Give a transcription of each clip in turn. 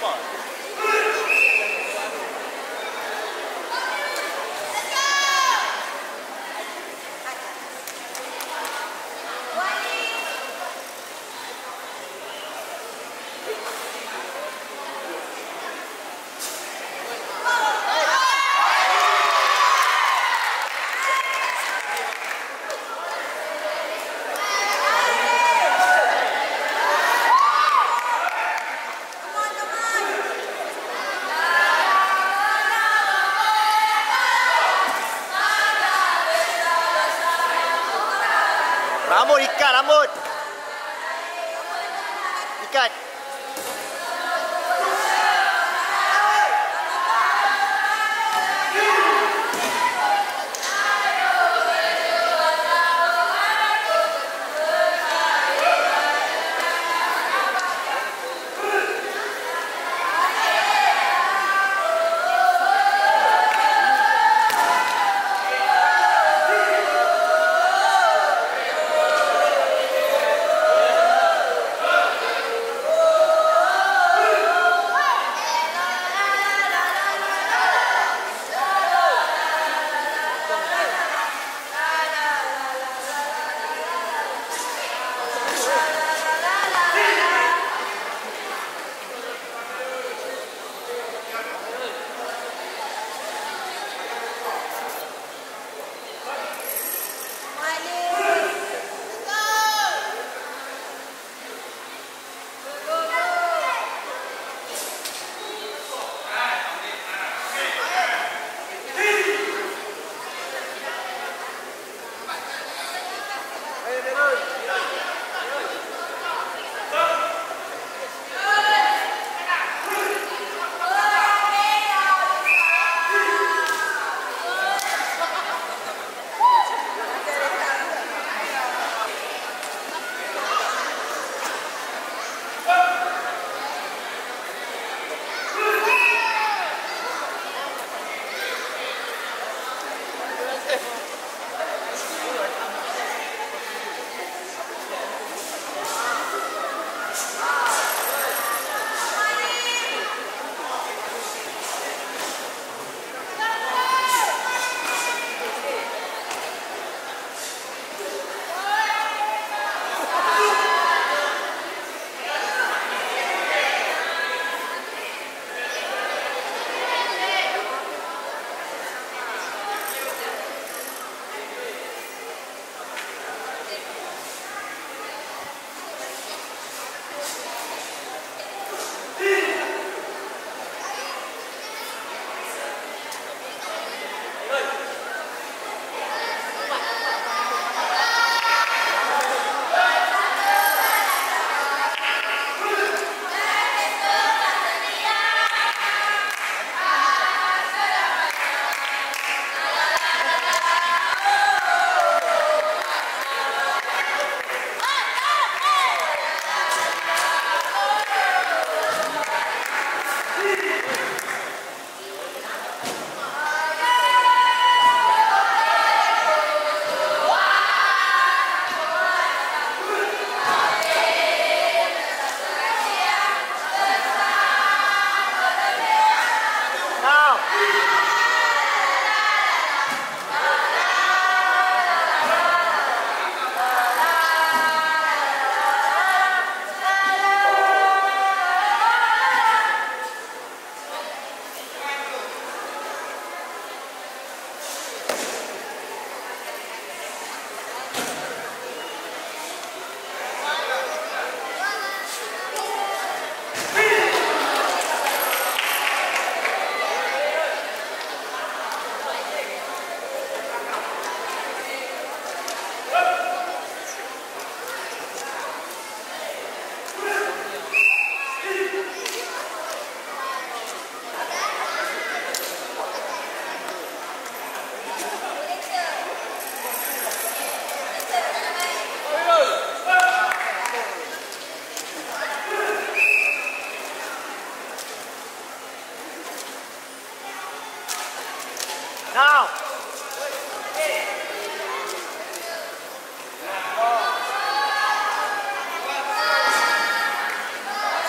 fun. Ikat rambut. Ikat. Word.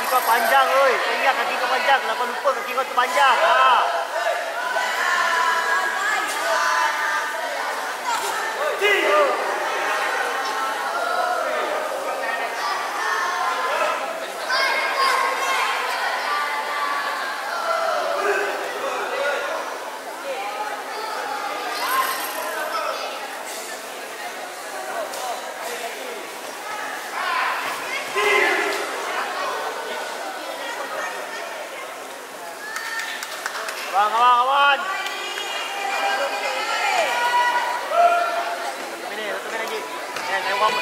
Kau panjang oi. Ingat kaki kau panjang. Kenapa lupa kaki kau terpanjang? Ha.